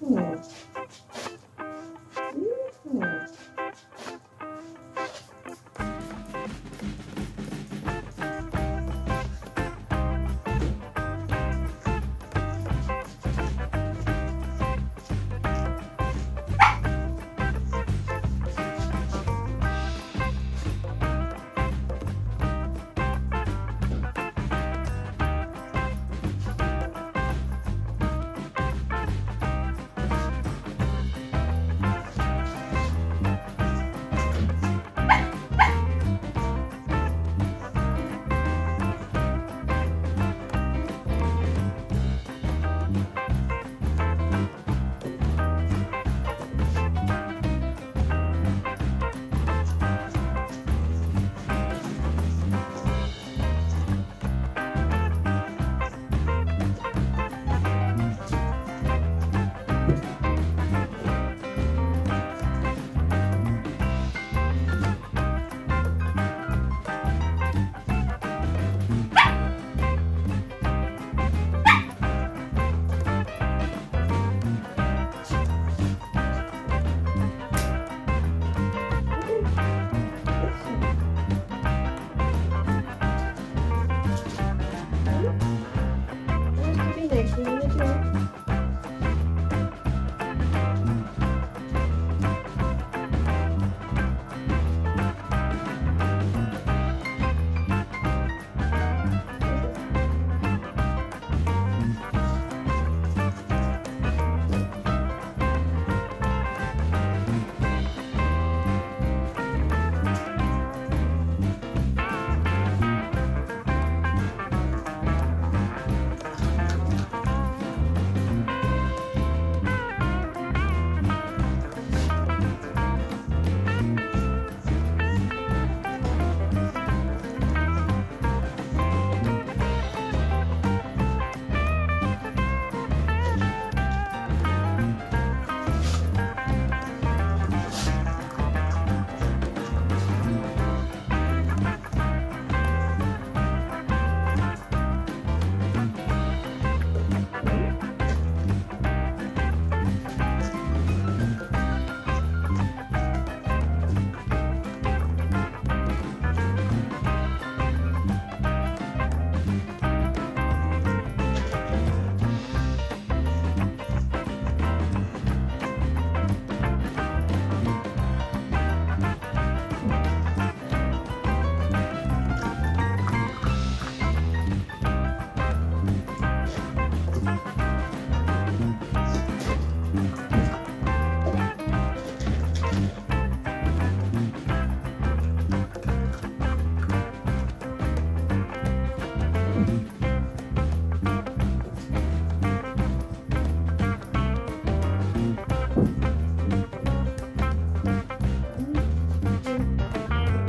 Hmm.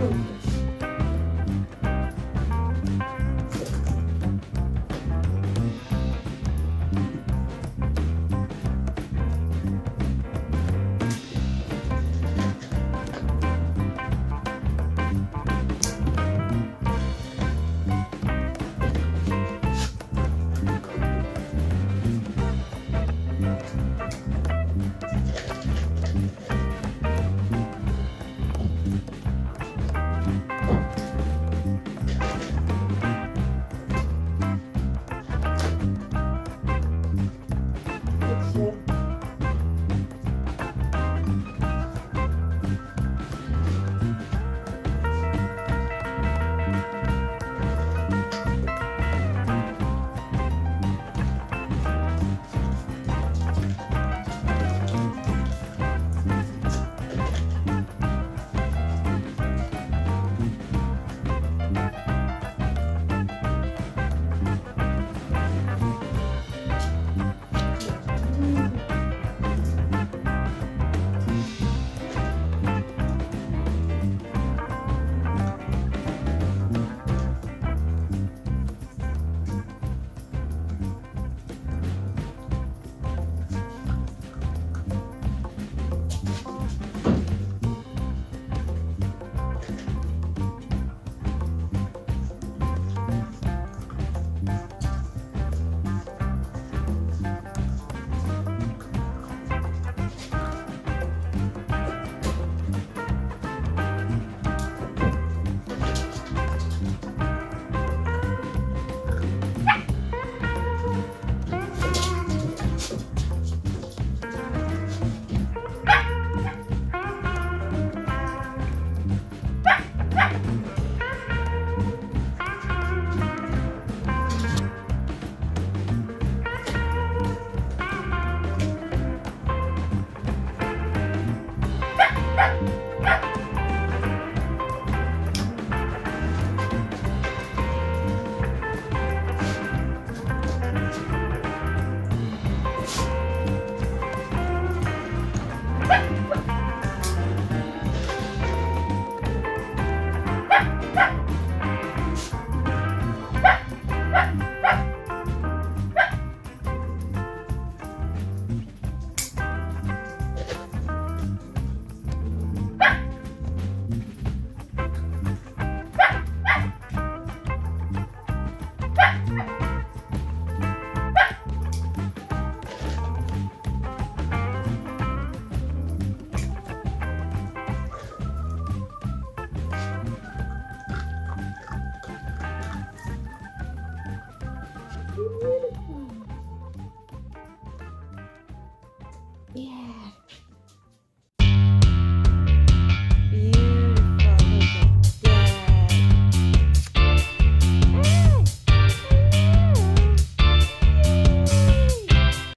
room.